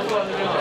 Vamos lá, vamos lá.